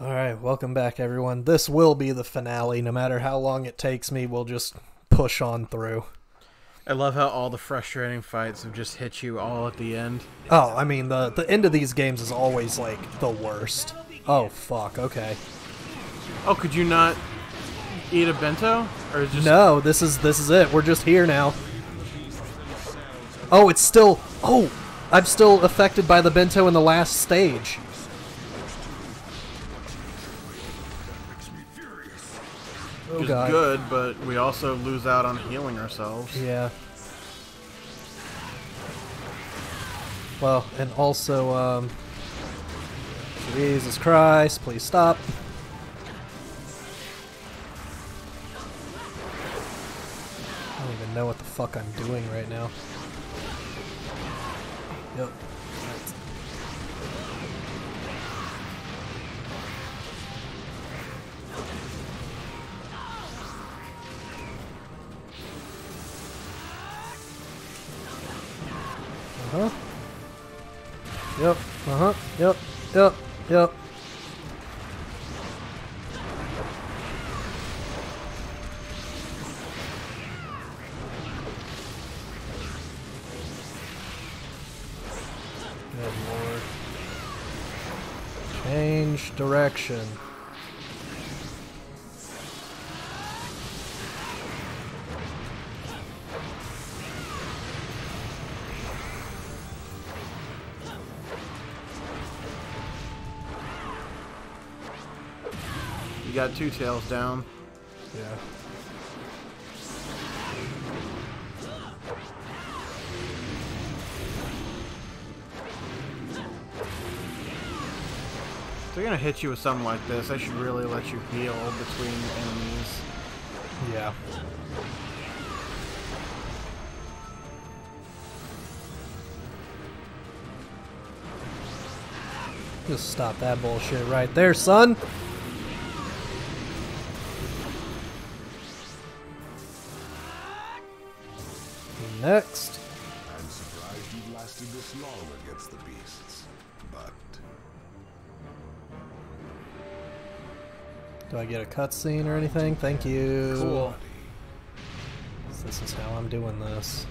All right, welcome back, everyone. This will be the finale. No matter how long it takes me, we'll just push on through. I love how all the frustrating fights have just hit you all at the end. Oh, I mean the the end of these games is always like the worst. Oh fuck. Okay. Oh, could you not eat a bento? Or just No, this is this is it. We're just here now. Oh, it's still. Oh, I'm still affected by the bento in the last stage. Oh is god. good, but we also lose out on healing ourselves. Yeah. Well, and also, um, Jesus Christ, please stop. I don't even know what the fuck I'm doing right now. Yep. Uh huh. Yep. Uh huh. Yep. Yep. Yep. Good lord. Change direction. You got two tails down. Yeah. If they're gonna hit you with something like this, they should really let you heal between enemies. Yeah. Just stop that bullshit right there, son. Next. I'm surprised you've lasted this long against the beasts, but Do I get a cutscene or anything? Thank you. Cool. This is how I'm doing this.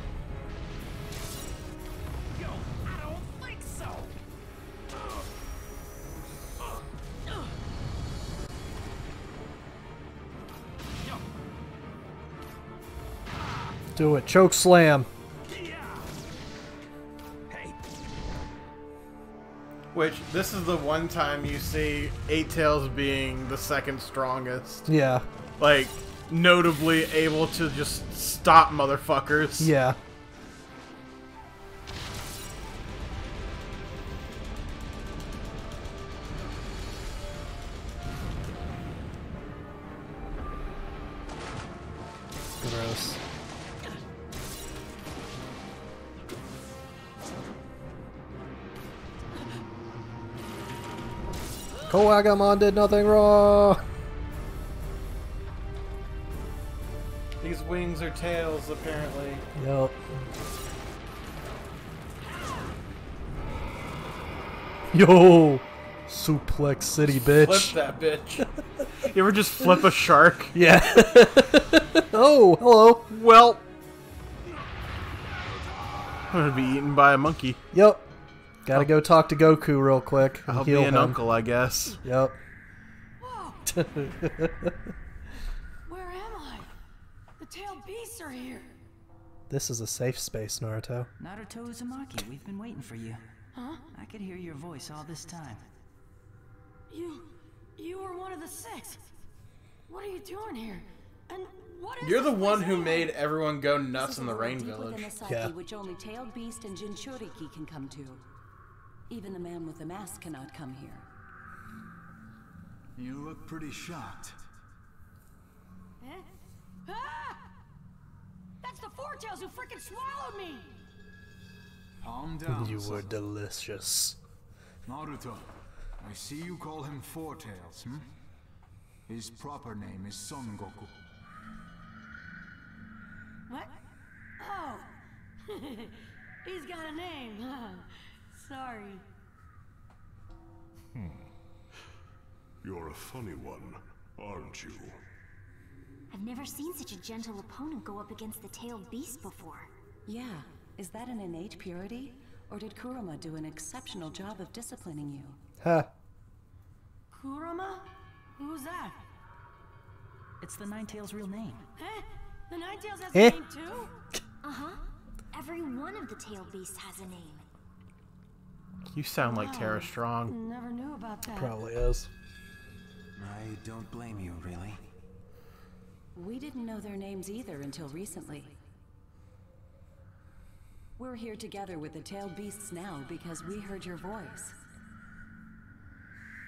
Do it. Choke slam. Which, this is the one time you see Eight Tails being the second strongest. Yeah. Like, notably able to just stop motherfuckers. Yeah. Kowagamon did nothing wrong. These wings are tails, apparently. Yep. Yo, suplex city, bitch. Flip that bitch. you ever just flip a shark? Yeah. oh, hello. Well, I'm gonna be eaten by a monkey. Yep. Gotta oh. go talk to Goku real quick. and I'll heal be an him. uncle, I guess. Yep. Where am I? The tailed beasts are here. this is a safe space, Naruto. Naruto Uzumaki, we've been waiting for you. Huh? I could hear your voice all this time. You, you were one of the six. What are you doing here? And what is You're the one who made everyone go nuts in the Rain deep Village. a psyche Yeah. which only tailed beast and Jinchuriki can come to. Even the man with the mask cannot come here. You look pretty shocked. Eh? Ah! That's the Four Tails who frickin' swallowed me! Calm down. You were delicious. Naruto, I see you call him Four Tails, hmm? His proper name is Son Goku. What? Oh! He's got a name, huh? Sorry. Hmm. You're a funny one, aren't you? I've never seen such a gentle opponent go up against the tailed beast before. Yeah, is that an innate purity? Or did Kurama do an exceptional job of disciplining you? Huh. Kurama? Who's that? It's the Nine Tails' real name. Eh? The Nine Tails has Eh? a name too? Uh-huh. Every one of the tailed beasts has a name. You sound like Tara Strong. Never knew about that. Probably is. I don't blame you, really. We didn't know their names either until recently. We're here together with the tailed beasts now because we heard your voice.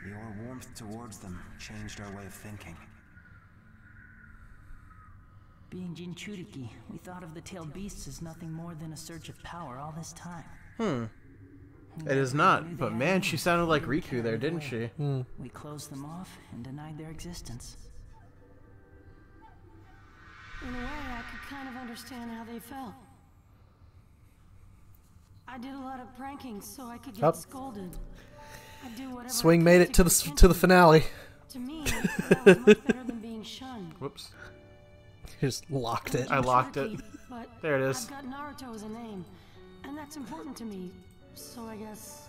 Your warmth towards them changed our way of thinking. Being Jinchuriki, we thought of the tailed beasts as nothing more than a surge of power all this time. Hmm. It is not, but man, she sounded like Riku there, didn't she? We closed them off and denied their existence. In a way, I could kind of understand how they felt. I did a lot of pranking so I could get Up. scolded. I'd do whatever Swing made it to the to the finale. To me, that was much better than being shunned. Whoops. Just locked it. I locked it. But There it is. I've got Naruto as a name, and that's important to me. So I guess.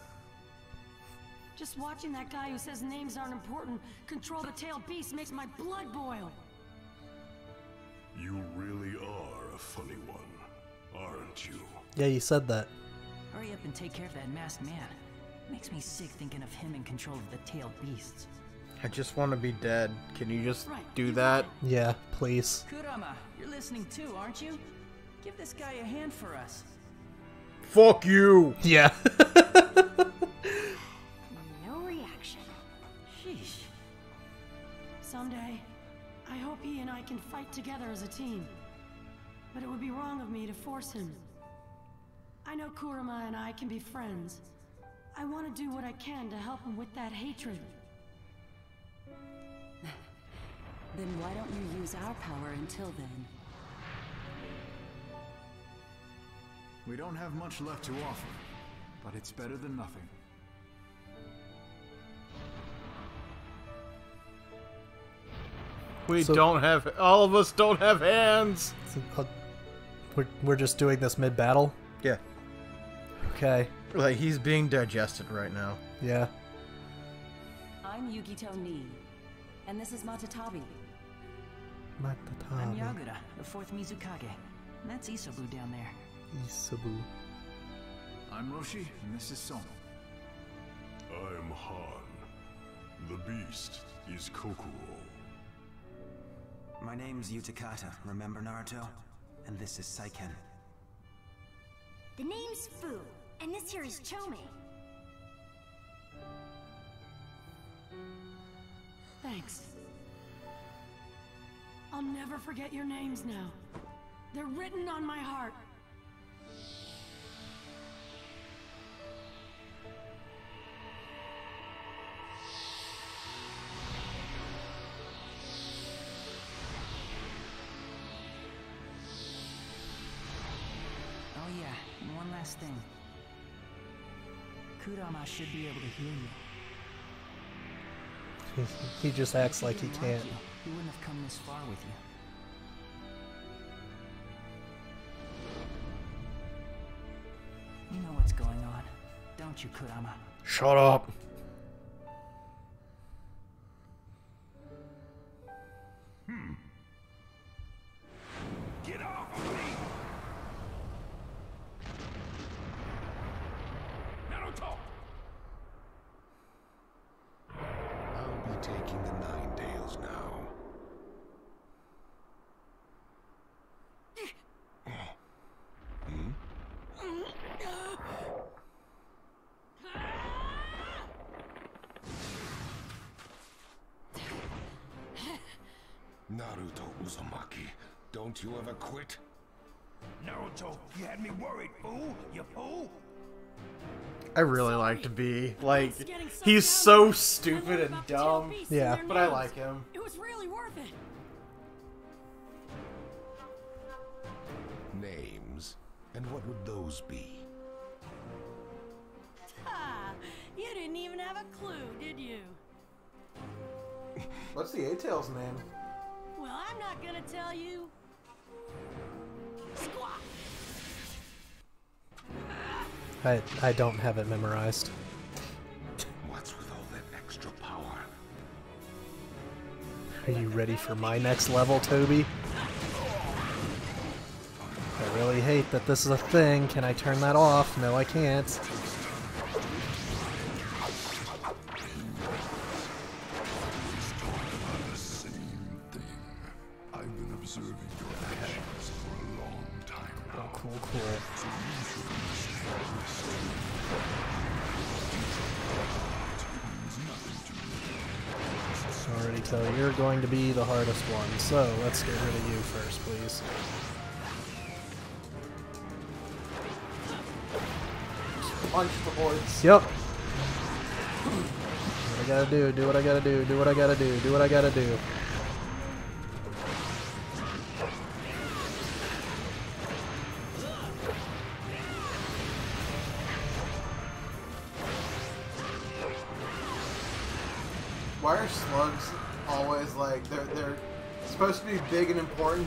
Just watching that guy who says names aren't important control the tailed beast makes my blood boil. You really are a funny one, aren't you? Yeah, you said that. Hurry up and take care of that masked man. Makes me sick thinking of him in control of the tailed beasts. I just want to be dead. Can you just Right, do you that? Yeah, please. Kurama, you're listening too, aren't you? Give this guy a hand for us. Fuck you! Yeah. No reaction. Sheesh. Someday, I hope he and I can fight together as a team. But it would be wrong of me to force him. I know Kurama and I can be friends. I want to do what I can to help him with that hatred. Then why don't you use our power until then? We don't have much left to offer, but it's better than nothing. We So- don't have. All of us don't have hands! Uh, We're, we're just doing this mid battle? Yeah. Okay. Like, he's being digested right now. Yeah. I'm Yugito Nii, and this is Matatabi. Matatabi. I'm Yagura, the fourth Mizukage. And that's Isobu down there. Isabu. I'm Roshi, and this is Soma. I'm Han. The beast is Kokuo. My name's Utakata, remember Naruto? And this is Saiken. The name's Fu, and this here is Chomei. Thanks. I'll never forget your names now. They're written on my heart. Last thing. Kurama should be able to hear you. He, he just acts like he can't. you, he wouldn't have come this far with you. You know what's going on, don't you, Kurama? Shut up. Like, so he's down so stupid and about the tailed dumb. Yeah. But I like him. It was really worth it. Names. And what would those be? Ah, you didn't even have a clue, did you? What's the A-Tail's name? Well, I'm not gonna tell you. Squawk! I I don't have it memorized. Are you ready for my next level, Tobi? I really hate that this is a thing. Can I turn that off? No, I can't. So let's get rid of you first, please. Punch the boys. Yep. Do what I gotta do, do what I gotta do, do what I gotta do, do what I gotta do.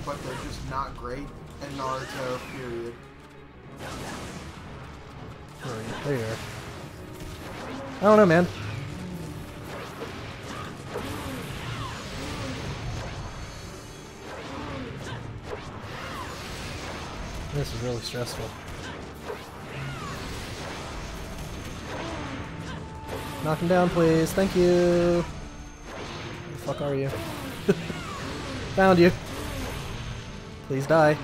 But they're just not great in Naruto? Period. Right there. I don't know, man. This is really stressful. Knock him down, please. Thank you. Where the fuck are you? Found you. Please die.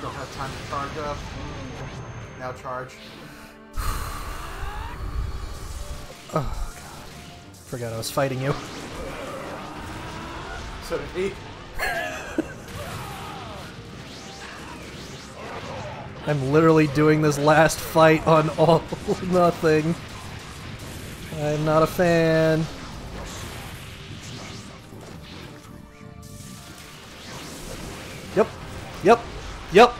Don't have time to charge up. Now charge. Oh god. Forgot I was fighting you. So did he. I'm literally doing this last fight on all nothing. I'm not a fan. Yep. Yep.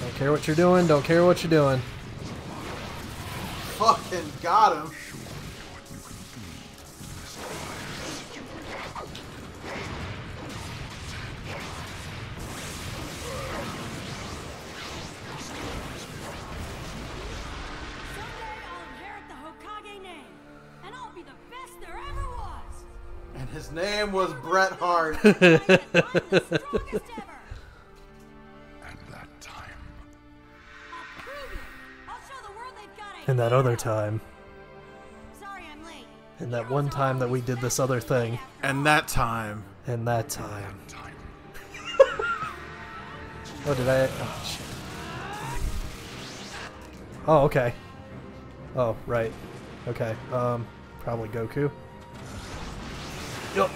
Don't care what you're doing. Don't care what you're doing. Fucking got him. Got a And that other time. Sorry I'm late. And that one time that we did this other thing. and that time. And that time. time. Oh, did I? Oh, shit. Oh, okay. Oh, right. Okay. Um, probably Goku. Yup.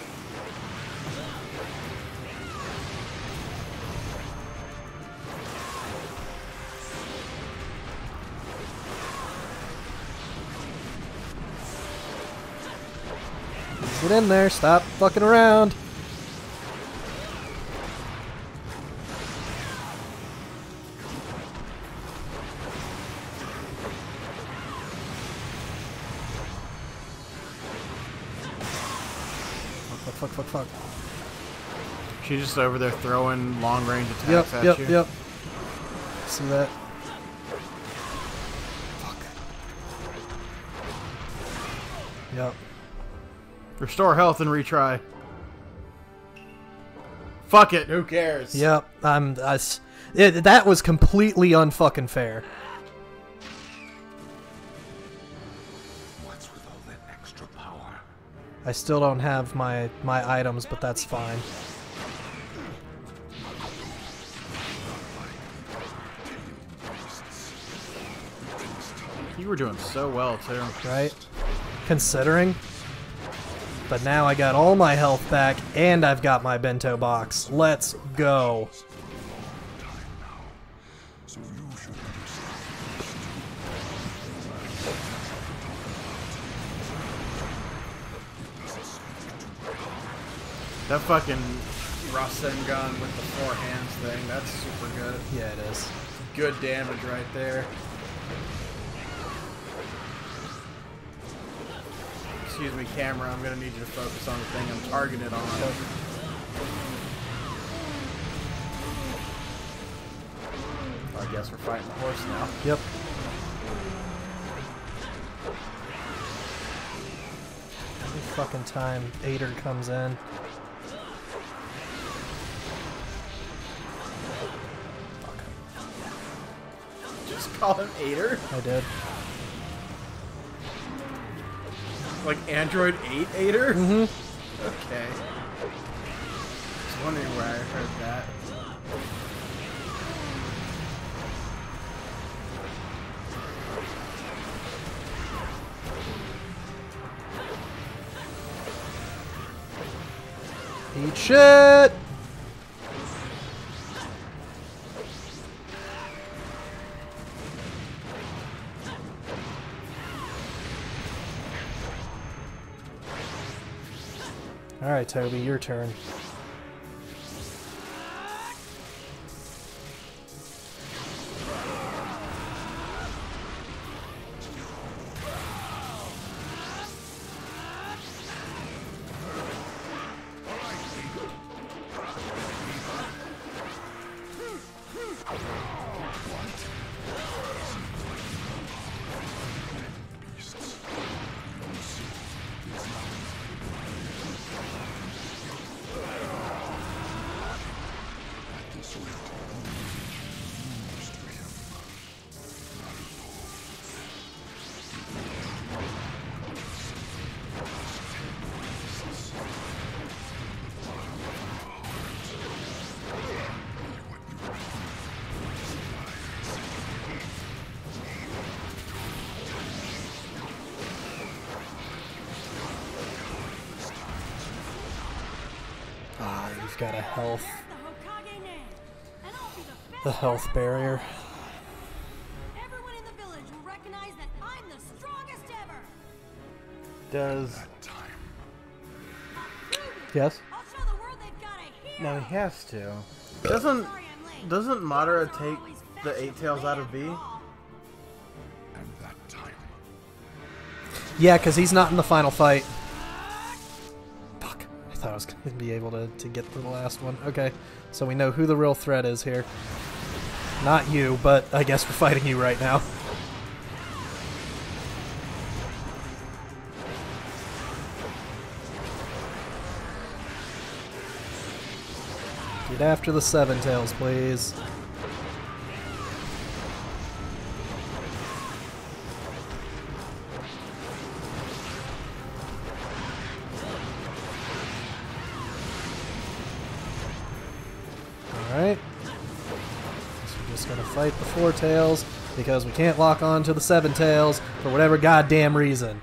Get in there. Stop fucking around. Fuck, fuck, fuck, fuck, fuck. She's just over there throwing long range attacks Yep, at yep, you. yep. See that? Restore health and retry. Fuck it. Who cares? Yep. I'm. I s it, that was completely unfucking fair. What's with all that extra power? I still don't have my my items, but that's fine. You were doing so well too. Right? Considering. But now I got all my health back, and I've got my bento box. Let's go. So you should understand. That fucking Rasengan with the four hands thing, that's super good. Yeah, it is. Good damage right there. Excuse me, camera, I'm gonna need you to focus on the thing I'm targeted on. I guess we're fighting the horse now. Yep. Every fucking time Eighter comes in. Just call him Eighter? I did. Like Android 8 Eighter? Mm-hmm. Okay. Just wondering where I heard that. Eat shit! Tobi, your turn. You've got a health. The health barrier. Everyone in the village will recognize that I'm the strongest ever. Does Yes? I'll show the world they've got a hero. No, he has to. Doesn't doesn't Madara take the eight tails out of B? And that time, Yeah, because he's not in the final fight. To be able to, to get to the last one. Okay, so we know who the real threat is here. Not you, but I guess we're fighting you right now. Get after the Seven Tails, please. Just gonna fight the Four Tails because we can't lock on to the Seven Tails for whatever goddamn reason.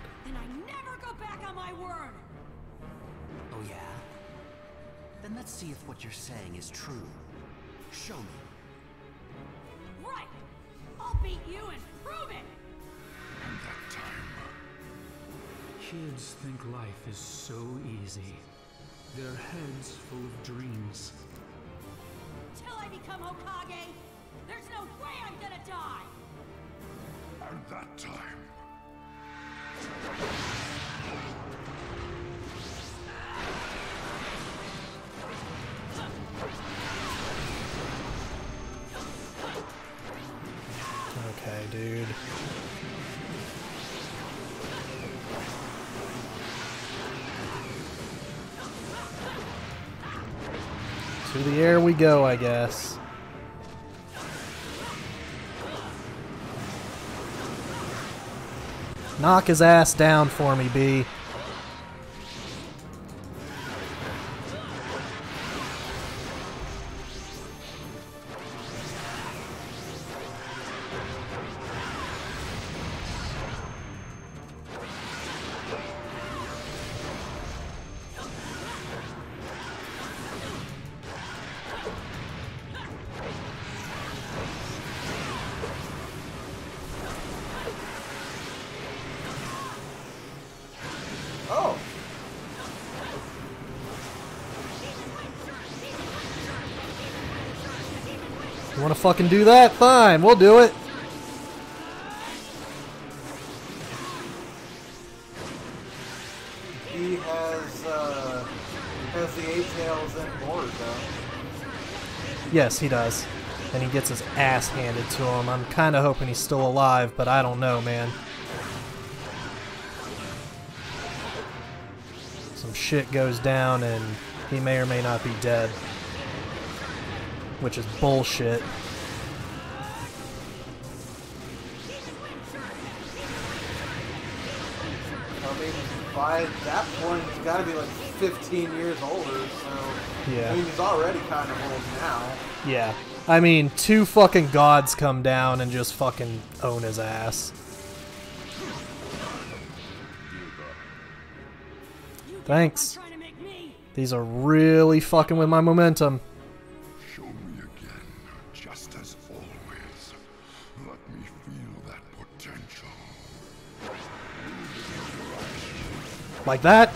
The air we go, I guess. Knock his ass down for me, B. fucking do that? Fine, we'll do it. He has uh, has the eight tails and board though. Yes, he does. And he gets his ass handed to him. I'm kind of hoping he's still alive, but I don't know, man. Some shit goes down and he may or may not be dead. Which is bullshit. By that point, he's got to be like 15 years older. So Yeah. I mean, he's already kind of old now. Yeah. I mean, two fucking gods come down and just fucking own his ass. Thanks. These are really fucking with my momentum. Like that?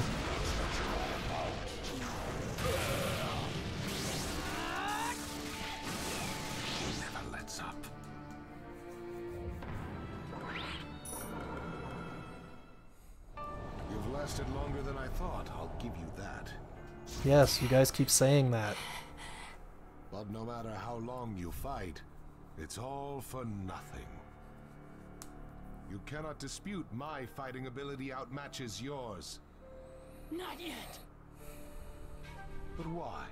Never lets up. You've lasted longer than I thought, I'll give you that. Yes, you guys keep saying that. But no matter how long you fight, it's all for nothing. You cannot dispute my fighting ability outmatches yours. Not yet. But why?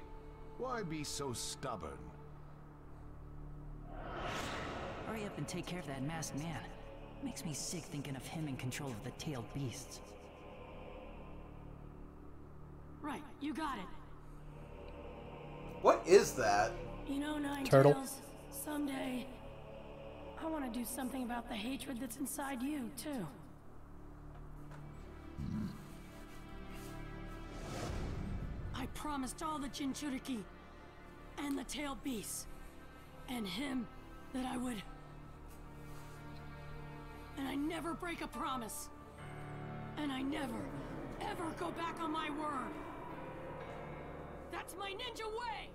Why be so stubborn? Hurry up and take care of that masked man. Makes me sick thinking of him in control of the tailed beasts. Right, you got it. What is that? You know, Nine Turtle. Tails, someday I want to do something about the hatred that's inside you, too. I promised all the Jinchuriki and the tail beasts and him that I would. And I never break a promise. And I never, ever go back on my word. That's my ninja way!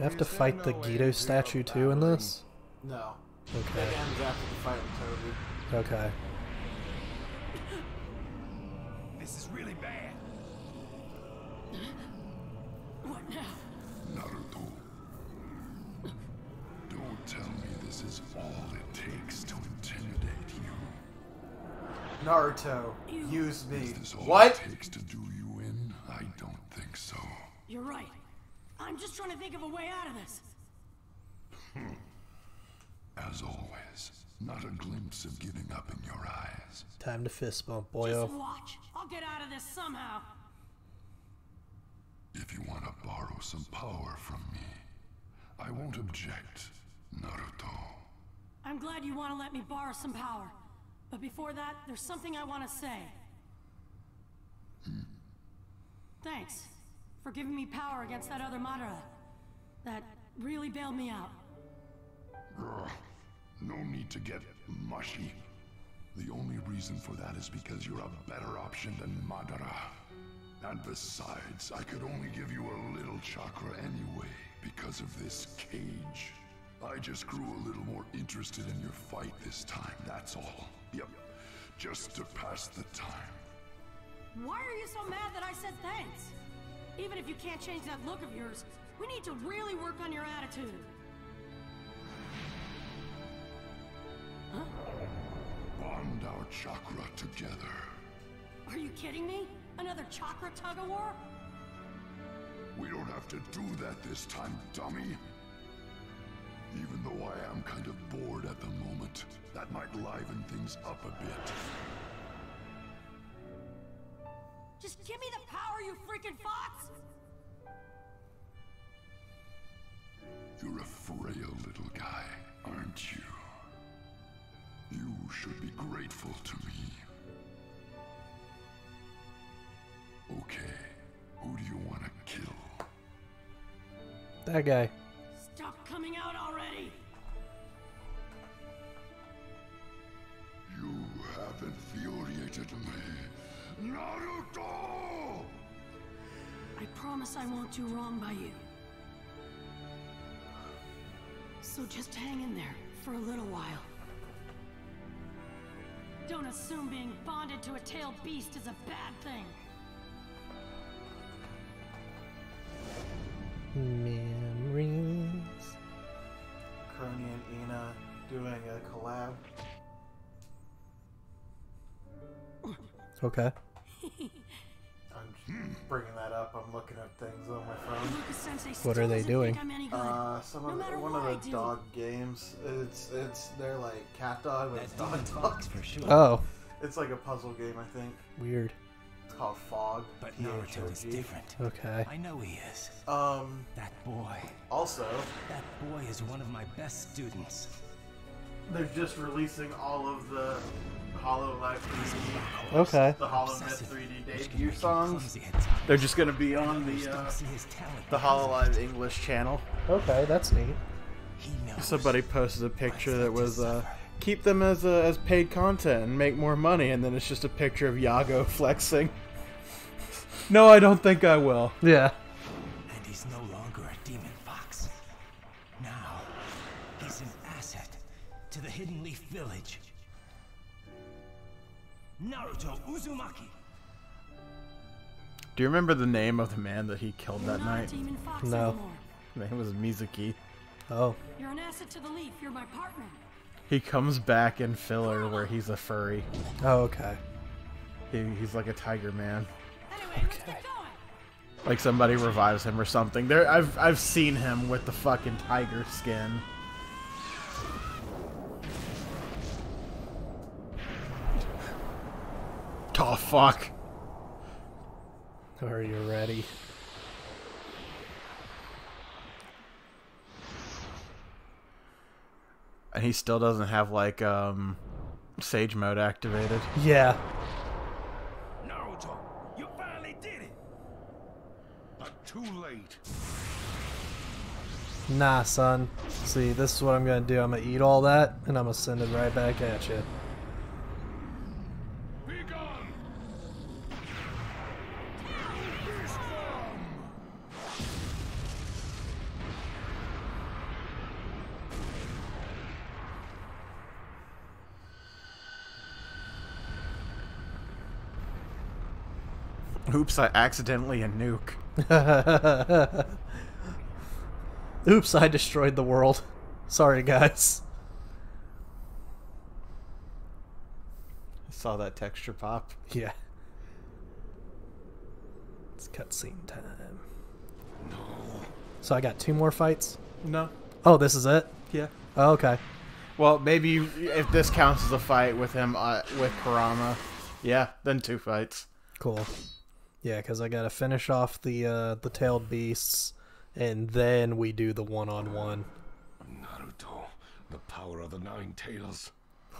I have to fight the Gedo statue too in this? No. Okay. It ends after the fight with Tobi. Okay. This is really bad. What now? Naruto. Don't tell me this is all it takes to intimidate you. Naruto, use me. Is this all What? it takes to do you in? I don't think so. You're right. I'm just trying to think of a way out of this. Hmm. As always, not a glimpse of giving up in your eyes. Time to fist bump, Just oh. watch. I'll get out of this somehow. If you want to borrow some power from me, I won't object, Naruto. I'm glad you want to let me borrow some power. But before that, there's something I want to say. Hmm. Thanks for giving me power against that other Madara. That really bailed me out. No need to get mushy. The only reason for that is because you're a better option than Madara. And besides, I could only give you a little chakra anyway, because of this cage. I just grew a little more interested in your fight this time, that's all. Yep, just to pass the time. Why are you so mad that I said thanks? Even if you can't change that look of yours, we need to really work on your attitude. Bond our chakra together. Are you kidding me? Another chakra tug of war? We don't have to do that this time, dummy. Even though I am kind of bored at the moment, that might liven things up a bit. freaking fox? You're a frail little guy, aren't you? You should be grateful to me. Okay, who do you want to kill? That guy. Promise I won't do wrong by you. So just hang in there for a little while. Don't assume being bonded to a tailed beast is a bad thing. Memories. Kronii and Ina doing a collab. Okay. I'm bringing that up. I'm looking at things on my phone. What are they doing? think I'm any good. Uh, some No of matter one of the do. dog games. It's it's they're like cat dog, but it's dog dog. for sure. Oh, It's like a puzzle game, I think. weird. It's called Fog. But T H O Naruto is different. Okay. I know he is. Um. That boy. Also, That boy is one of my best students. They're just releasing all of the Hololive 3D. Okay. The Holo Myth 3D debut songs. They're just gonna be on the uh, see his talent. the Hololive English channel. Okay, that's neat. Somebody posted a picture that was uh, keep them as uh, as paid content and make more money, and then it's just a picture of Yagoo flexing. no, I don't think I will. Yeah. Village. Naruto Uzumaki. Do you remember the name of the man that he killed that You're not a night? No. anymore. His name was Mizuki. Oh. You're an asset to the leaf. You're my partner. He comes back in filler where he's a furry. Oh, okay. He, he's like a tiger man. Anyway, let's get going. Like somebody revives him or something. There, I've I've seen him with the fucking tiger skin. Oh fuck! Are you ready? And he still doesn't have like um, sage mode activated. Yeah. Naruto, you finally did it. But too late. Nah, son. See, this is what I'm gonna do. I'm gonna eat all that, and I'm gonna send it right back at you. Oops! I accidentally a nuke. Oops, I destroyed the world. Sorry, guys. I saw that texture pop. Yeah. It's cutscene time. No. So I got two more fights? No. Oh, this is it? Yeah. Oh, okay. Well, maybe you- if this counts as a fight with him uh, with Kurama, yeah, then two fights. Cool. Yeah, because I gotta finish off the uh, the tailed beasts, and then we do the one-on-one. Naruto, the power of the Nine Tails.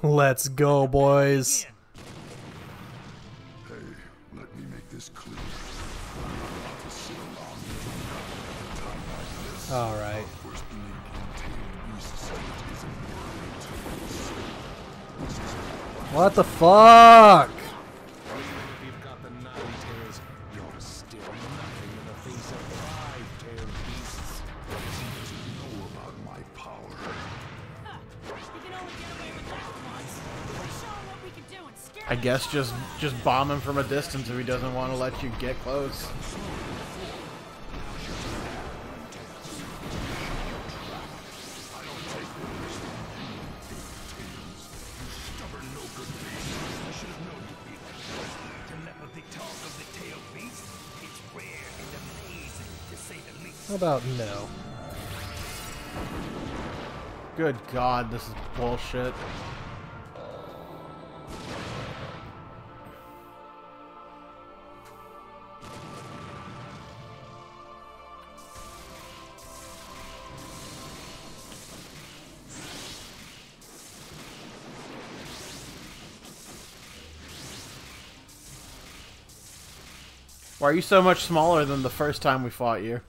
Let's go, boys. Hey, let me make this clear. I'm not about to sit I guess just just bomb him from a distance if he doesn't want to let you get close. Stubborn, no good beast. I should have known you'd be like this. Telepathy talk of the tail beast. It's rare and amazing, to say the least. How about no? Good God, this is bullshit. Why are you so much smaller than the first time we fought you?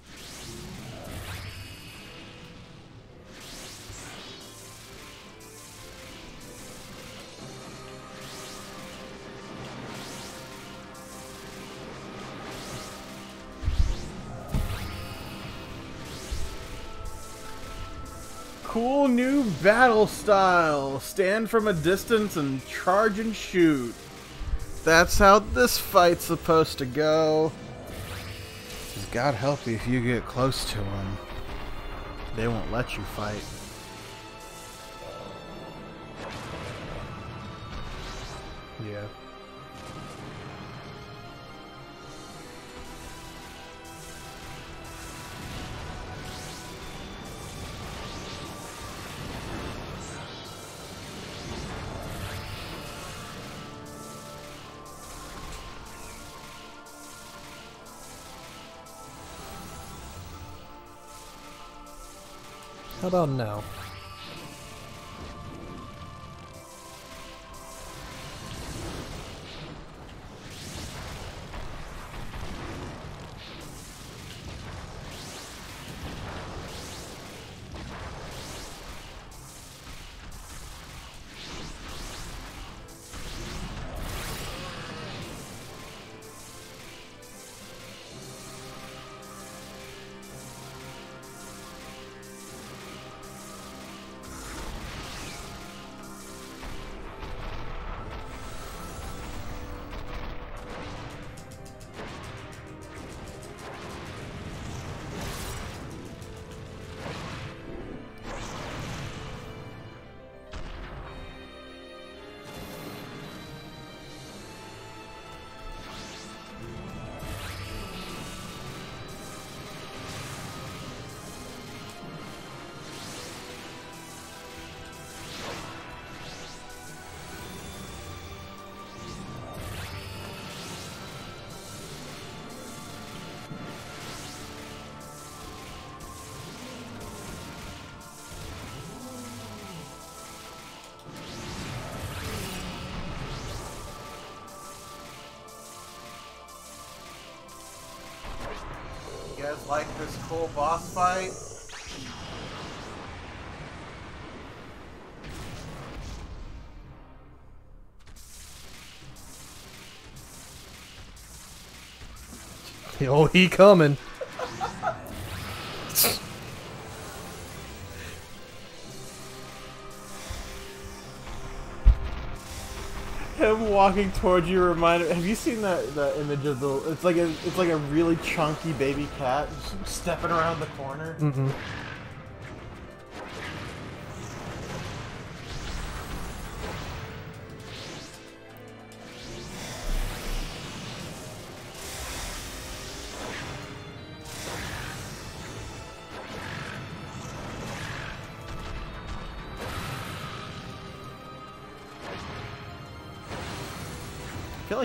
cool new battle style. Stand from a distance and charge and shoot. That's how this fight's supposed to go. God help you if you get close to them. They won't let you fight. Yeah. How about now? Cool boss fight? Oh, he coming. Walking towards you reminded. Have you seen that that image of the? It's like a it's like a really chunky baby cat stepping around the corner. Mm-mm. I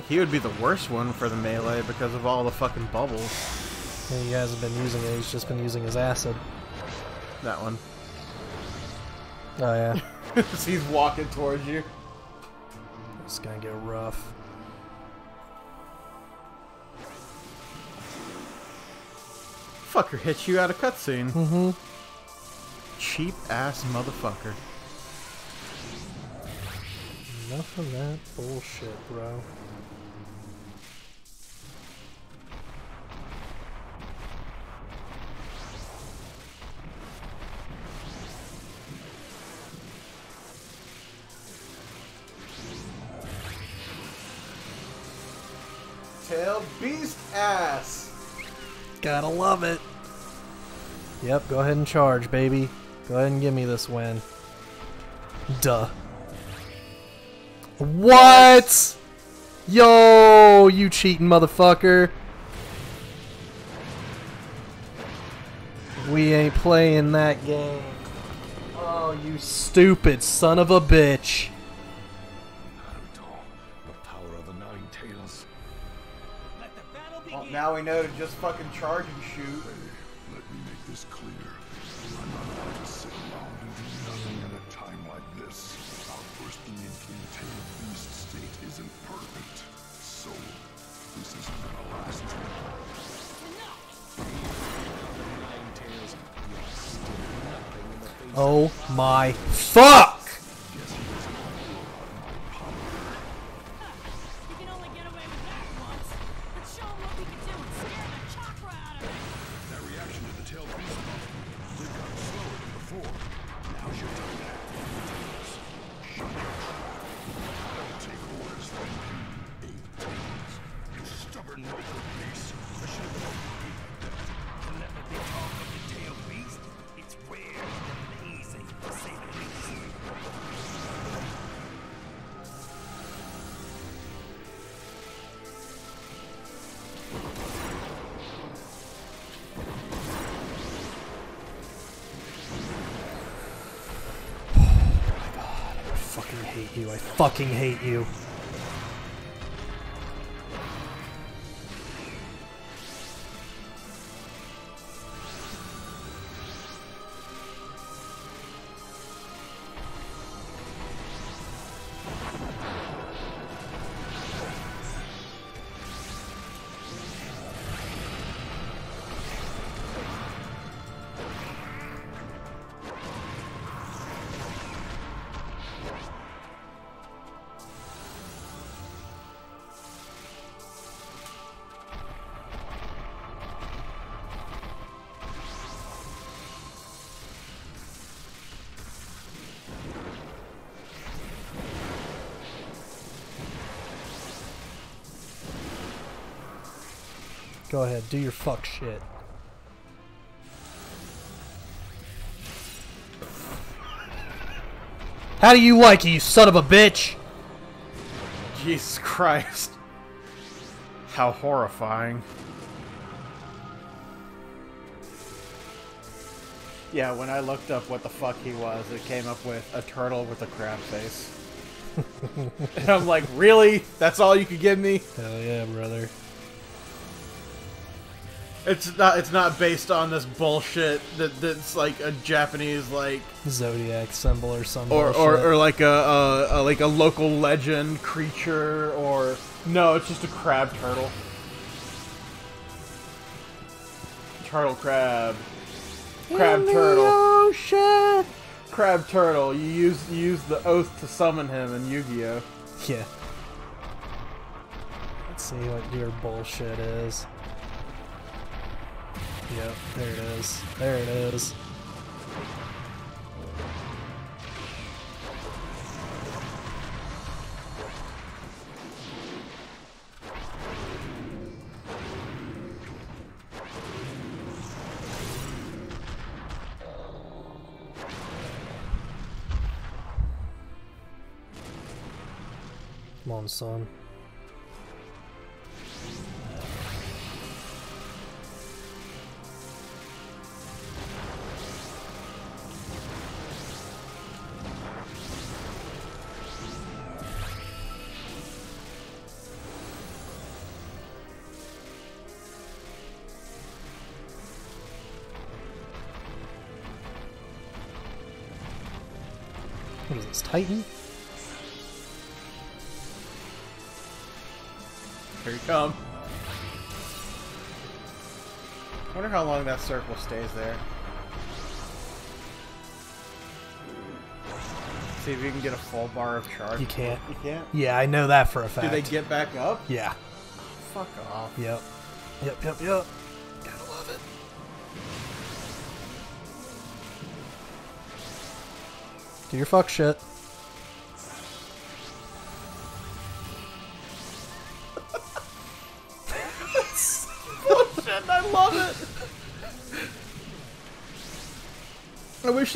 he would be the worst one for the melee because of all the fucking bubbles. He hasn't been using it. He's just been using his acid. That one. Oh yeah. He's walking towards you. It's gonna get rough. Fucker hits you out of cutscene. Mm-hmm. Cheap ass motherfucker. Enough of that bullshit, bro. Gotta love it. Yep, go ahead and charge, baby. Go ahead and give me this win. Duh. What? Yo, you cheating motherfucker. We ain't playing that game. Oh, you stupid son of a bitch. Now we know to just fucking charge and shoot. Let me make this clear. I'm not going to sit around and do nothing at a time like this. Our bursting into the tail beast state isn't perfect. So, this isn't gonna last too long. Nine Tails, you are still nothing in the face Oh my fuck! Fucking hate you. Go ahead, do your fuck shit. How do you like it, you son of a bitch? Jesus Christ. How horrifying. Yeah, when I looked up what the fuck he was, it came up with a turtle with a crab face. and I'm like, really? That's all you could give me? Hell yeah, brother. It's not. It's not based on this bullshit that that's like a Japanese like Zodiac symbol or something. or or, or like a, a, a like a local legend creature or no, it's just a crab turtle. Turtle crab. Crab In turtle. ocean. Crab turtle. You use you use the oath to summon him in Yu-Gi-Oh. Yeah. Let's see what your bullshit is. Yep, there it is. There it is. Come on, son. Titan? Here you come. Wonder how long that circle stays there. See if you can get a full bar of charge. You can't. You can't. Yeah, I know that for a fact. Do they get back up? Yeah. Fuck off. Yep. Yep, yep, yep. Gotta love it. Do your fuck shit.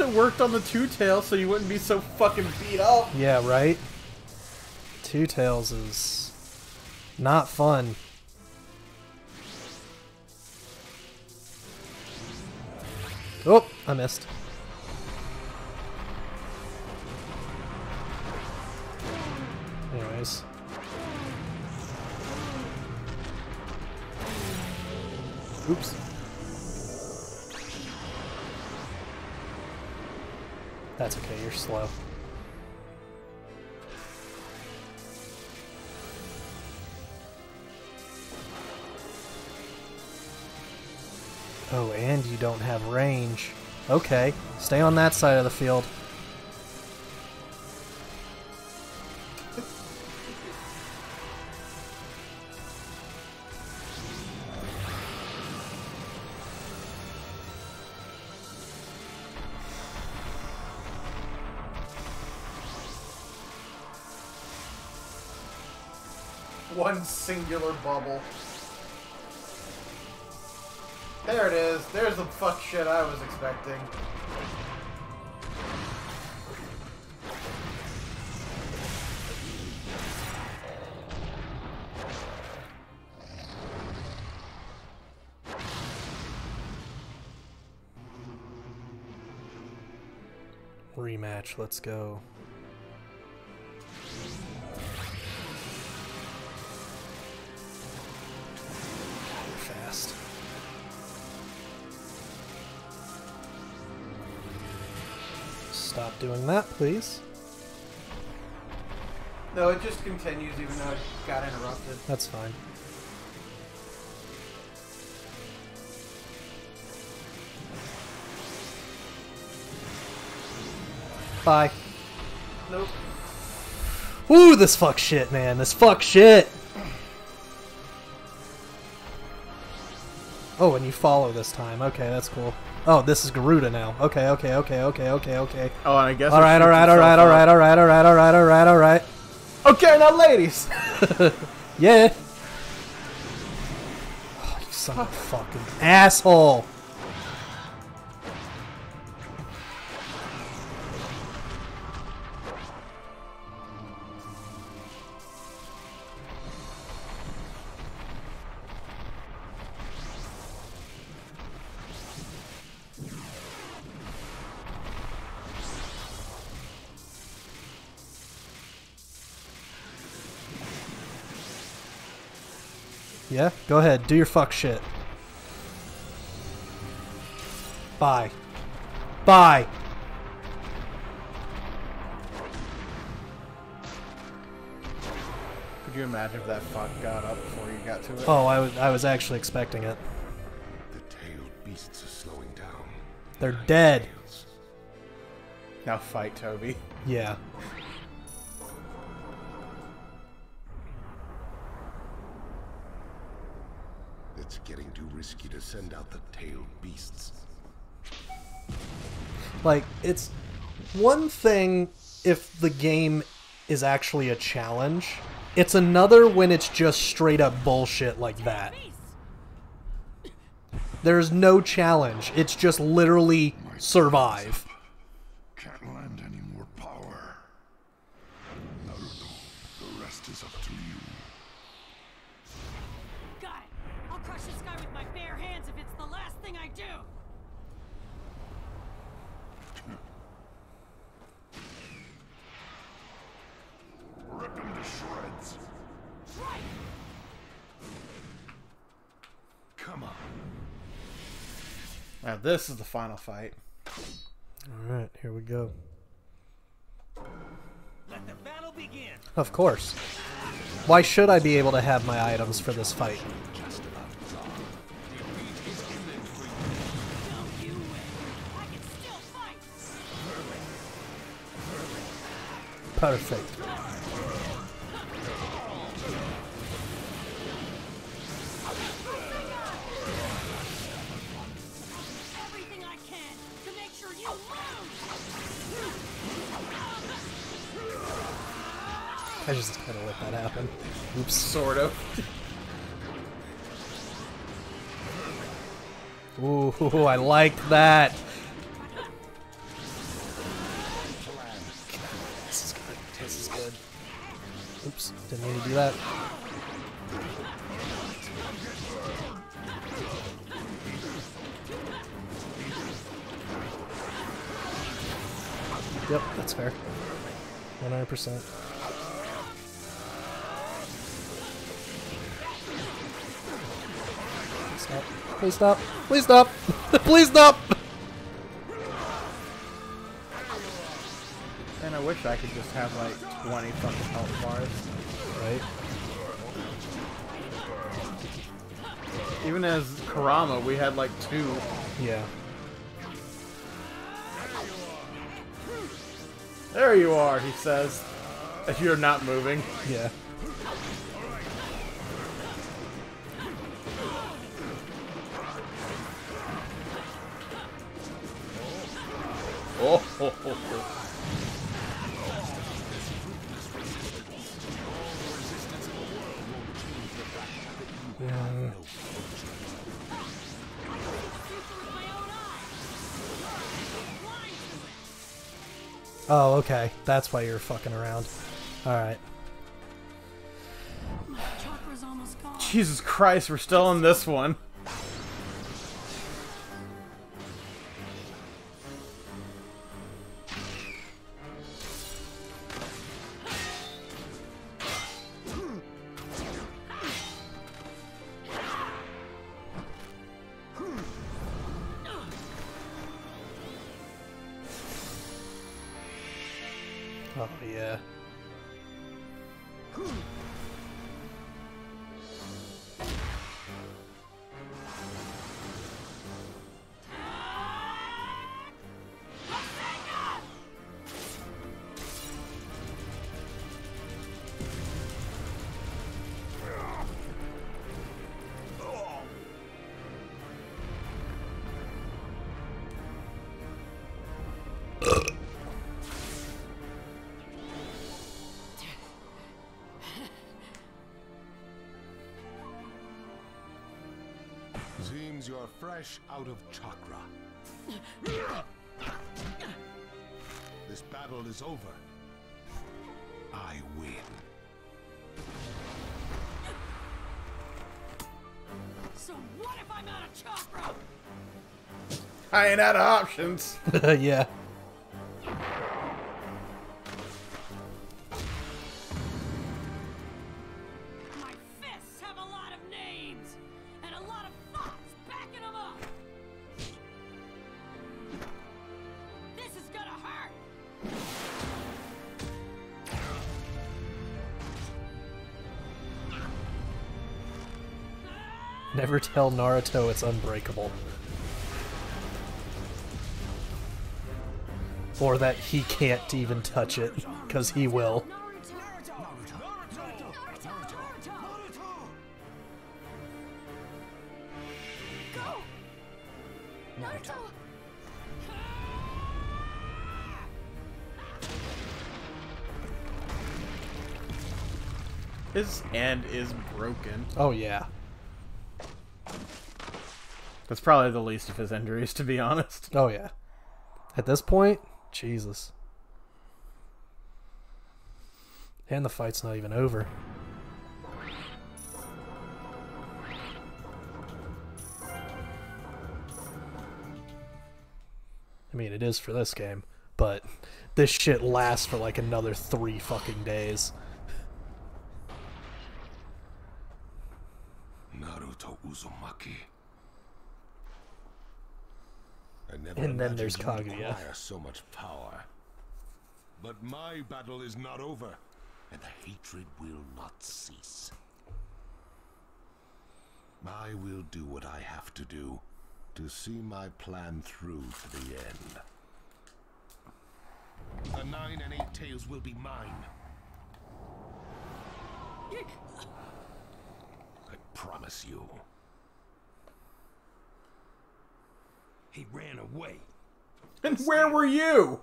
It worked on the Two-Tails so you wouldn't be so fucking beat up. Yeah, right? Two Tails is not fun. Oh, I missed. Okay, stay on that side of the field. One singular bubble. Expecting. Rematch, let's go. Doing that, please? No, it just continues even though it got interrupted. That's fine. Bye. Nope. Ooh, this fuck shit, man. This fuck shit. Oh, and you follow this time. Okay, that's cool. Oh, this is Garuda now. Okay, okay, okay, okay, okay, okay. Oh, and I guess. All right, all right, all right, all right, all right, all right, all right, all right, all right. Okay, now ladies. Yeah. Oh, you son of a fucking asshole. Yeah, go ahead. Do your fuck shit. Bye. Bye. Could you imagine if that fuck got up before you got to it? Oh, I was I was actually expecting it. The tailed beasts are slowing down. They're dead. Now fight, Tobi. Yeah. It's getting too risky to send out the tailed beasts. Like it's one thing if the game is actually a challenge. It's another when it's just straight up bullshit like that. There's no challenge. It's just literally survive. This is the final fight. All right, here we go. Let the battle begin. Of course. Why should I be able to have my items for this fight? Perfect. I just kind of let that happen. Oops. Sort of. Ooh, I like that. This is good. This is good. Oops, didn't mean to do that. Yep, that's fair. 100%. Stop. Please stop. Please stop. Please stop. And I wish I could just have like 20 fucking health bars. Right? Even as Kurama, we had like two. Yeah. There you are, he says. If you're not moving. Yeah. Oh, ho, ho, ho. Yeah. Oh, okay. That's why you're fucking around. Alright. Chakra's almost gone. Jesus Christ, we're still in this one. Fresh out of chakra. This battle is over. I win. So what if I'm out of chakra? I ain't out of options. yeah. Tell Naruto it's unbreakable. Or that he can't even touch it, because he will. His hand is broken. Oh, yeah. That's probably the least of his injuries, to be honest. Oh, yeah. At this point, Jesus. And the fight's not even over. I mean, it is for this game, but this shit lasts for like another three fucking days. Naruto Uzumaki. I never And then there's imagined you'd Kaguya. so much power. But my battle is not over, and the hatred will not cease. I will do what I have to do to see my plan through to the end. The nine and eight tails will be mine. I promise you. He ran away. And where were you?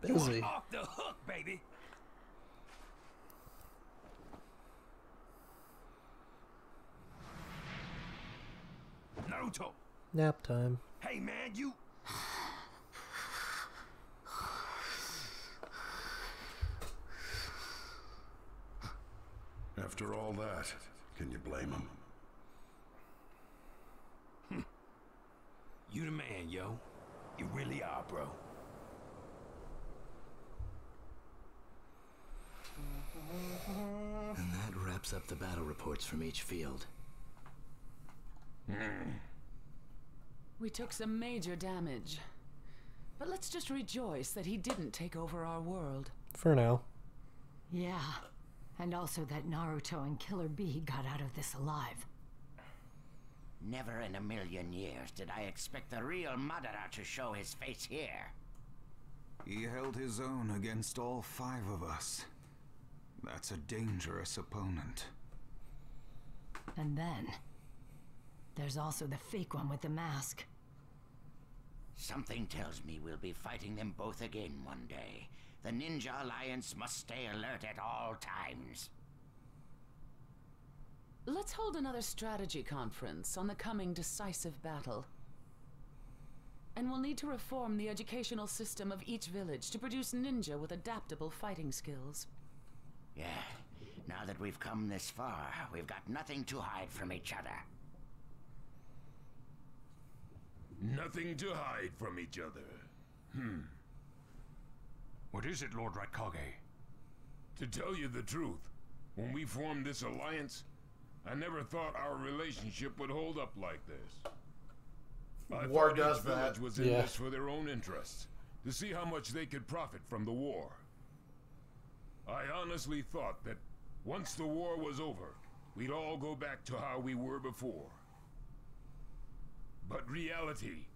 Busy. Off the hook, baby. Naruto. Nap time. Hey man, you After all that, can you blame him? you the man, yo. You really are, bro. And that wraps up the battle reports from each field. We took some major damage. But let's just rejoice that he didn't take over our world. For now. Yeah. And also that Naruto and Killer Bee got out of this alive. Never in a million years did I expect the real Madara to show his face here. He held his own against all five of us. That's a dangerous opponent. And then there's also the fake one with the mask. Something tells me we'll be fighting them both again one day. The Ninja Alliance must stay alert at all times. Let's hold another strategy conference on the coming decisive battle. And we'll need to reform the educational system of each village to produce ninja with adaptable fighting skills. Yeah, now that we've come this far, we've got nothing to hide from each other. Nothing to hide from each other. Hmm. What is it, Lord Raikage? To tell you the truth, when we formed this alliance, I never thought our relationship would hold up like this. I War thought does each that. village was in Yeah. this for their own interests, to see how much they could profit from the war. I honestly thought that once the war was over, we'd all go back to how we were before. But reality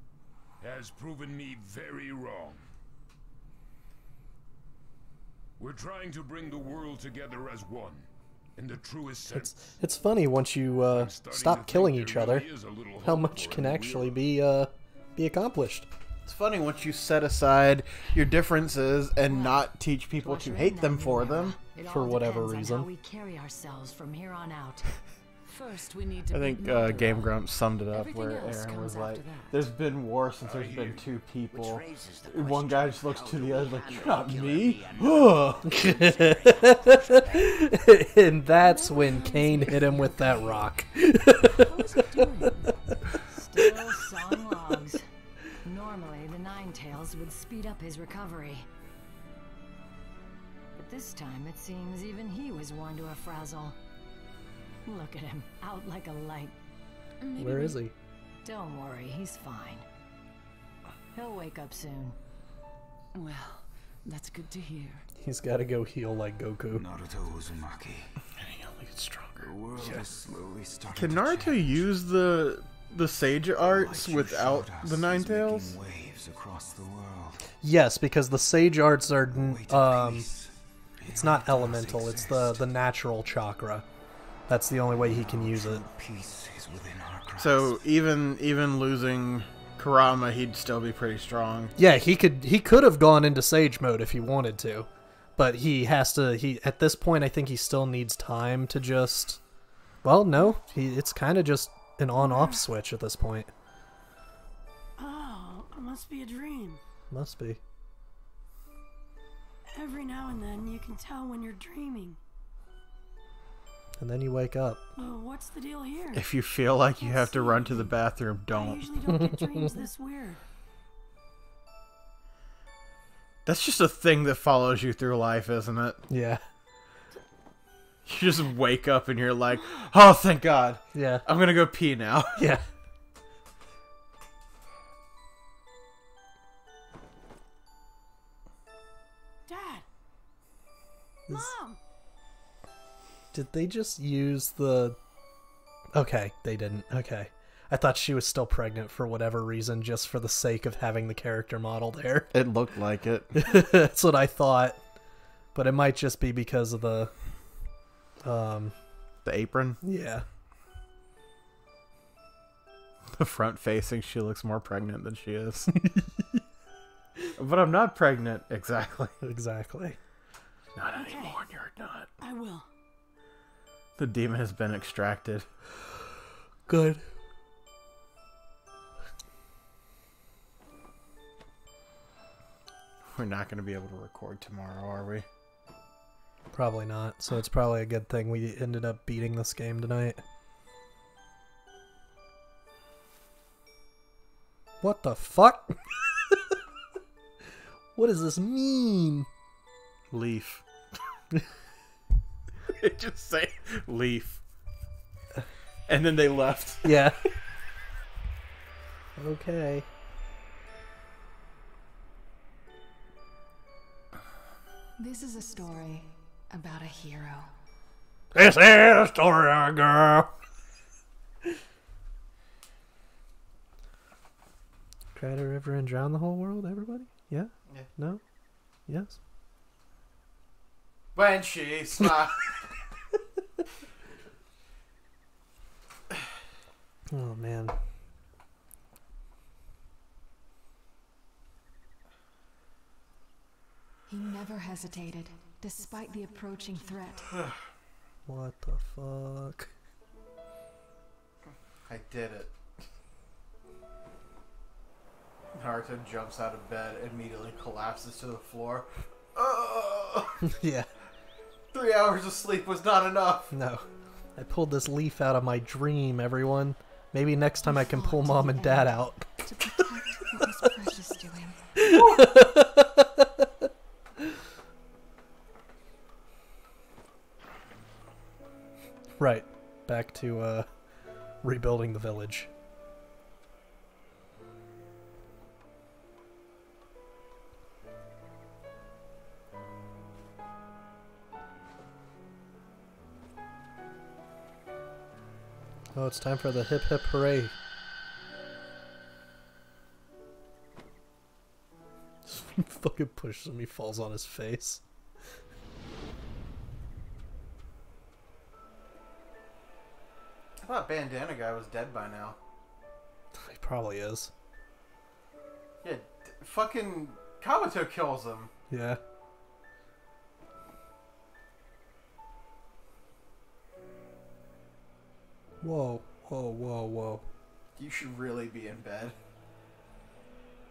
has proven me very wrong. We're trying to bring the world together as one, in the truest sense. It's it's funny once you uh, stop killing each other, how much can actually be uh, be accomplished. It's funny once you set aside your differences and not teach people to hate them for them. For whatever reason. how we carry ourselves from here on out. First, we need to I think uh, Game Grumps summed it up Everything where Arin was like, that. "There's been war since there's been two people." raises One guy just looks to the other like, "You're not me." and that's when Cain hit him with that rock. Still sawing logs. Normally, the Nine Tails would speed up his recovery. But this time, it seems even he was worn to a frazzle. Look at him, out like a light. Where is he? Don't worry, he's fine. He'll wake up soon. Well, that's good to hear. He's got to go heal like Goku. Naruto Uzumaki. And he only gets stronger. The world is slowly starting Can to Naruto use the the Sage arts you without the Nine Tails? waves across the world. Yes, because the Sage Arts are um, it's not elemental. It's the the natural chakra. That's the only way he can use it. Peace is within our grasp. So even even losing Kurama, he'd still be pretty strong. Yeah, he could he could have gone into Sage mode if he wanted to, but he has to. He at this point, I think he still needs time to just. Well, no, he it's kind of just an on-off switch at this point. Oh, it must be a dream. Must be. Every now and then, you can tell when you're dreaming. And then you wake up. Well, what's the deal here? If you feel like you have to run to the bathroom, don't. usually don't get dreams this weird. That's just a thing that follows you through life, isn't it? Yeah. You just wake up and you're like, "Oh, thank God! Yeah. I'm gonna go pee now." Yeah. Dad! Is- Mom! Did they just use the? Okay, they didn't. Okay. I thought she was still pregnant for whatever reason, just for the sake of having the character model there. It looked like it. That's what I thought, but it might just be because of the, um, The apron, yeah, the front facing, she looks more pregnant than she is. but I'm not pregnant, exactly. exactly. Not Okay. anymore. You're not. I will. The demon has been extracted. Good. We're not going to be able to record tomorrow, are we? Probably not. So it's probably a good thing we ended up beating this game tonight. What the fuck? what does this mean? Leaf. they just say leaf. And then they left. Yeah. okay. This is a story about a hero. This is a story of a girl. Cry the river and drown the whole world, everybody? Yeah? Yeah. No? Yes? When she smiled. Oh, man. He never hesitated, despite the approaching threat. What the fuck? I did it. Naruto jumps out of bed, immediately collapses to the floor. Oh, yeah. three hours of sleep was not enough. No. I pulled this leaf out of my dream, everyone. Maybe next time I can pull mom and dad out. To protect what was precious to him. Right. Back to uh rebuilding the village. Oh, it's time for the hip hip hooray. fucking pushes him, he falls on his face. I thought Bandana Guy was dead by now. He probably is. Yeah, d- fucking Kabuto kills him. Yeah. Whoa, whoa, whoa, whoa. You should really be in bed.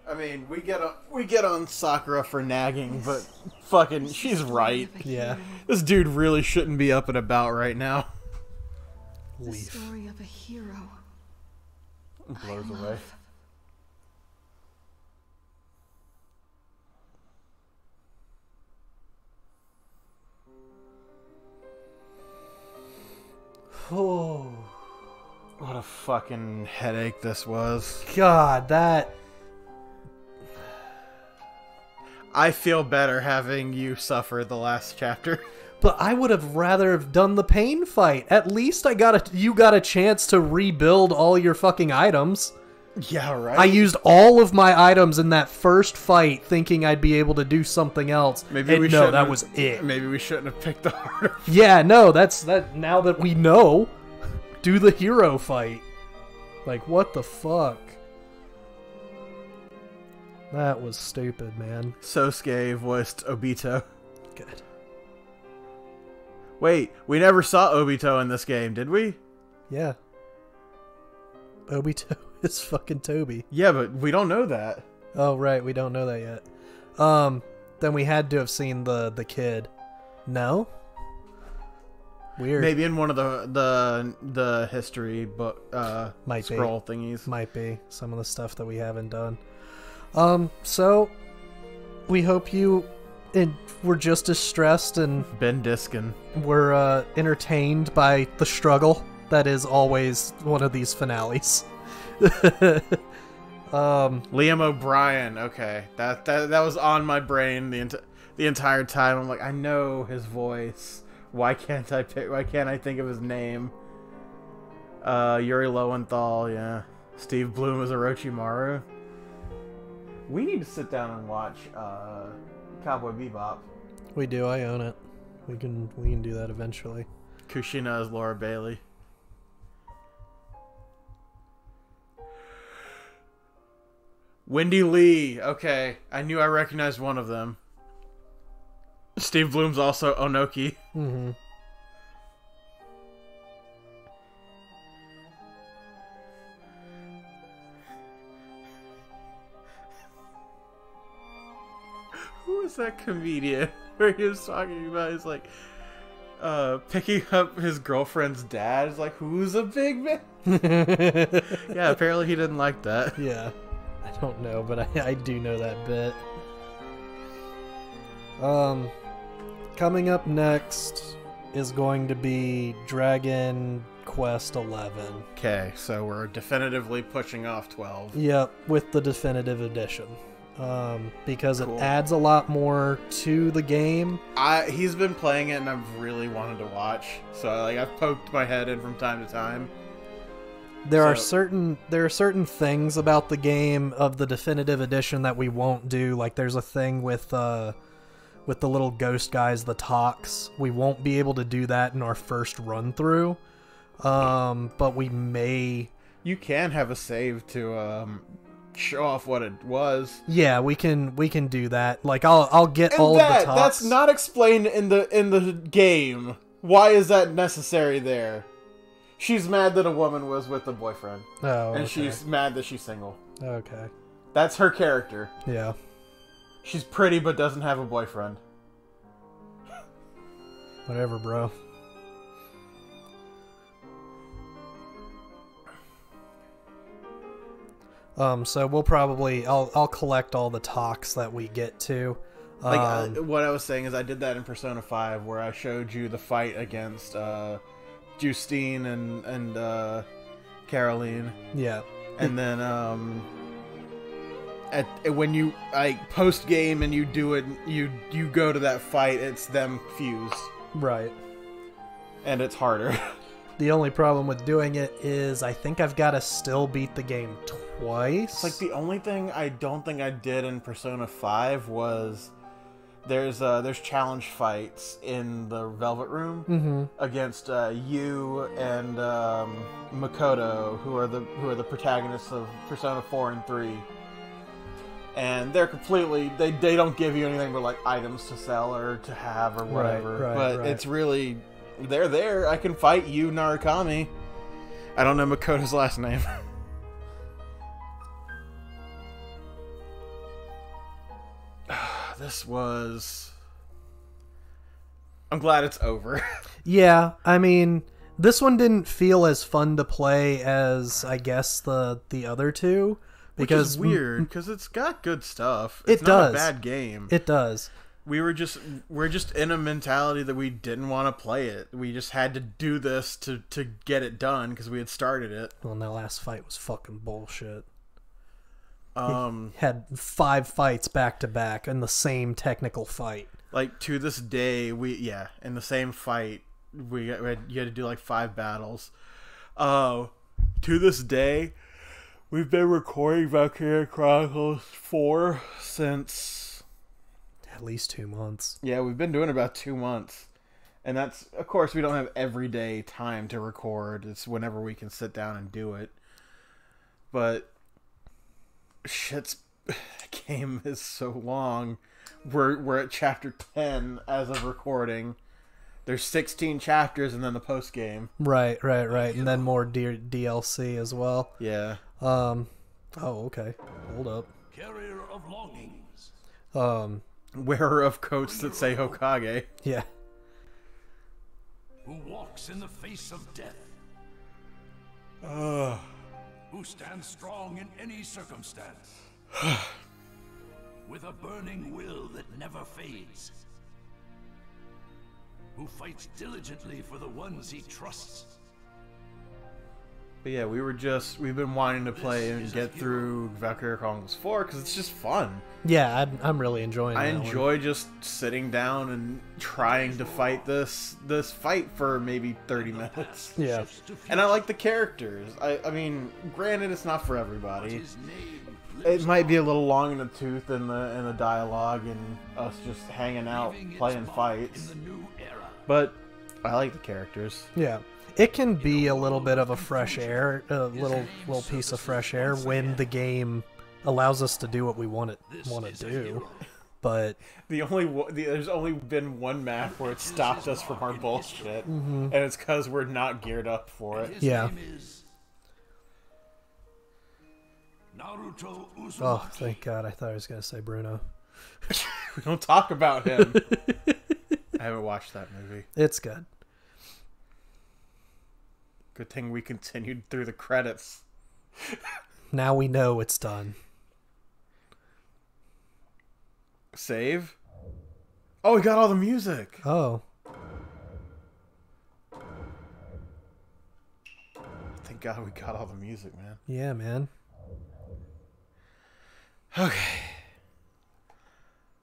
I mean, we get on we get on Sakura for nagging, but fucking, she's right. Yeah. This dude really shouldn't be up and about right now. The story of a hero. Blows I away. Fucking headache this was. God, that. I feel better having you suffer the last chapter. But I would have rather have done the pain fight. At least I got a you got a chance to rebuild all your fucking items. Yeah, right. I used all of my items in that first fight, thinking I'd be able to do something else. Maybe and we no, that have- was it. Maybe we shouldn't have picked the harder. Yeah, no, that's that. Now that we know, do the hero fight. Like what the fuck? That was stupid, man. Sosuke voiced Obito. Good. Wait, we never saw Obito in this game, did we? Yeah. Obito is fucking Tobi. Yeah, but we don't know that. Oh right, we don't know that yet. Um, then we had to have seen the the kid. No. Weird. Maybe in one of the the the history book uh Might be. scroll thingies. Might be some of the stuff that we haven't done. Um, so we hope you and we're just as stressed and Ben Diskin. we're uh, entertained by the struggle that is always one of these finales. um, Liam O'Brien. Okay, that that that was on my brain the ent- the entire time. I'm like, I know his voice. Why can't I pick? Why can't I think of his name? Uh, Yuri Lowenthal. Yeah, Steve Blum as Orochimaru. We need to sit down and watch uh, Cowboy Bebop. we do. I own it. We can we can do that eventually. Kushina is Laura Bailey. Wendee Lee. Okay, I knew I recognized one of them. Steve Blum's also Onoki. Mm-hmm. Who was that comedian where he was talking about? He's like, uh, picking up his girlfriend's dad. Is like, who's a big man? yeah, apparently he didn't like that. Yeah, I don't know, but I, I do know that bit. Um, coming up next is going to be Dragon Quest Eleven. Okay, so we're definitively pushing off 12. Yep, with the definitive edition. Um, because Cool. it adds a lot more to the game. I he's been playing it and I've really wanted to watch. So like I've poked my head in from time to time. There are certain there are certain things about the game of the definitive edition that we won't do. Like there's a thing with uh with the little ghost guys, the talks. We won't be able to do that in our first run through. Um, but we may You can have a save to um show off what it was. yeah, we can we can do that. Like I'll I'll get And all that of the talks. that's not explained in the in the game. Why is that necessary there? She's mad that a woman was with a boyfriend. Oh, And okay. she's mad that she's single. Okay. That's her character. Yeah. She's pretty but doesn't have a boyfriend. Whatever, bro. Um, so we'll probably I'll I'll collect all the talks that we get to. Like Um, uh, what I was saying is I did that in Persona 5 where I showed you the fight against uh Justine and and uh Caroline. Yeah. And then um at when you like post game and you do it you you go to that fight it's them fused right. and it's harder. The only problem with doing it is I think I've got to still beat the game twice. It's like the only thing I don't think I did in Persona 5 was there's uh, there's challenge fights in the Velvet Room Mhm. against uh, Yu and um, Makoto, who are the who are the protagonists of Persona 4 and 3. And they're completely they, they don't give you anything but like items to sell or to have or Right, whatever. right, but right. it's really they're there. I can fight Yu, Narukami. I don't know Makoto's last name. this was. I'm glad it's over. Yeah, I mean, this one didn't feel as fun to play as I guess the the other two because Which is weird because it's got good stuff. It It's not does. a bad game. It does. We were just we're just in a mentality that we didn't want to play it. We just had to do this to to get it done because we had started it. Well, and that last fight was fucking bullshit. Um, had five fights back to back in the same technical fight. like to this day, we yeah in the same fight we, we had, you had to do like five battles. Uh, to this day, we've been recording Valkyria Chronicles four since At least two months. Yeah, we've been doing about two months. And that's, of course, we don't have everyday time to record. It's whenever we can sit down and do it. But shit's game is so long. We're we're at chapter ten as of recording. There's 16 chapters and then the post game. Right, right, right, and then more D- DLC as well. Yeah. Um. Oh, okay. Hold up. Carrier of longings. Um. Wearer of coats that say Hokage. Yeah. Who walks in the face of death. Ugh. Who stands strong in any circumstance. With a burning will that never fades. Who fights diligently for the ones he trusts. But yeah, we were just we've been wanting to play and get through Valkyria Chronicles 4 because it's just fun. Yeah, I'm, I'm really enjoying. It. I that one. enjoy just sitting down and trying to fight this this fight for maybe 30 minutes. Yeah. And I like the characters. I, I mean, granted it's not for everybody. It might be a little long in the tooth in the in the dialogue and us just hanging out playing fights. But I like the characters. Yeah. It can be a little bit of a fresh air, a little little piece of fresh air when the game allows us to do what we want it want to do. But The only wo- the, there's only been one map where it stopped us from our bullshit, Mhm. and it's because we're not geared up for it. Yeah. Naruto oh, thank God! I thought I was gonna say Bruno. we don't talk about him. I haven't watched that movie. It's good. Good thing we continued through the credits. Now we know it's done. Save. Oh, we got all the music. Oh, Thank God we got all the music, man. yeah, man. Okay.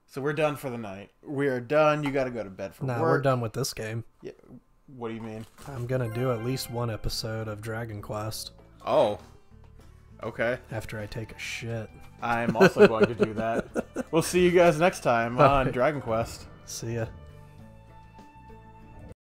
So we're done for the night. We are done. You got to go to bed for Nah, work. we're done with this game. Yeah. What do you mean? I'm gonna do at least one episode of Dragon Quest Oh. Okay. after I take a shit. I'm also going to do that. We'll see you guys next time on Alright. Dragon Quest. See ya.